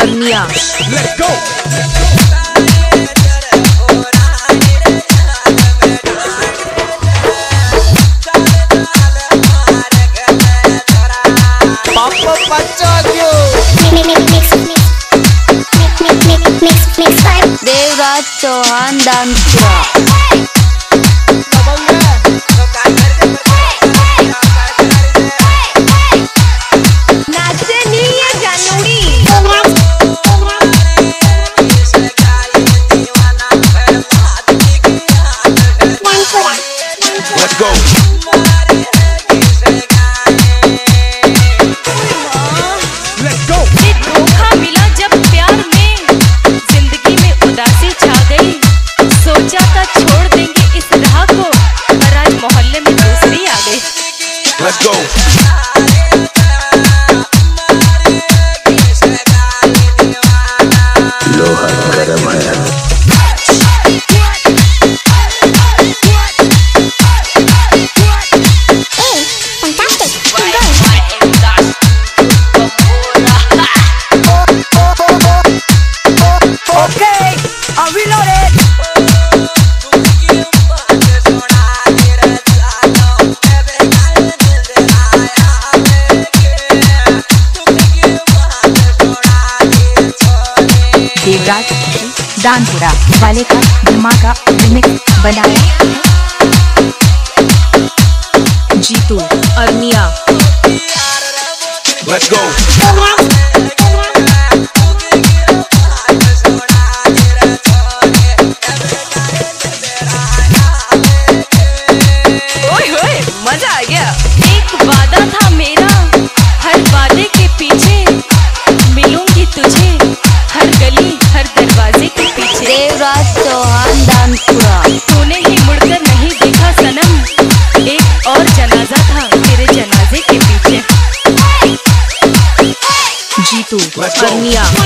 Arnia Devraj Chauhan दामचुआ They दानपुरा। वाले का धमाका रिमिक्स बनाया है Jitu Arnia Let's go. Let's turn me up.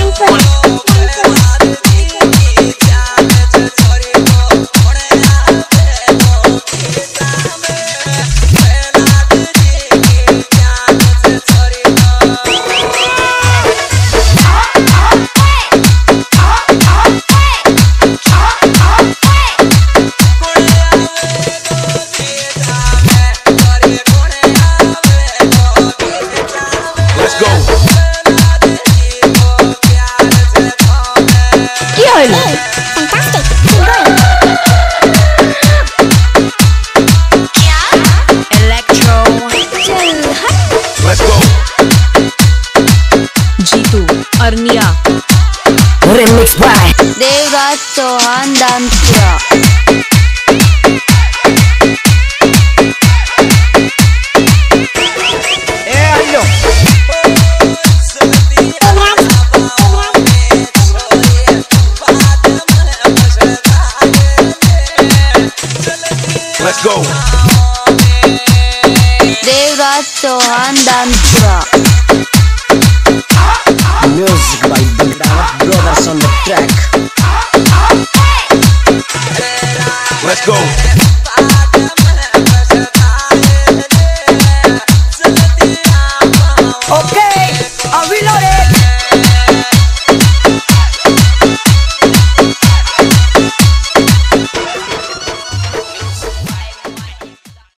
remix by Dega Sohan Dantra Let's go. They got so hand. Go.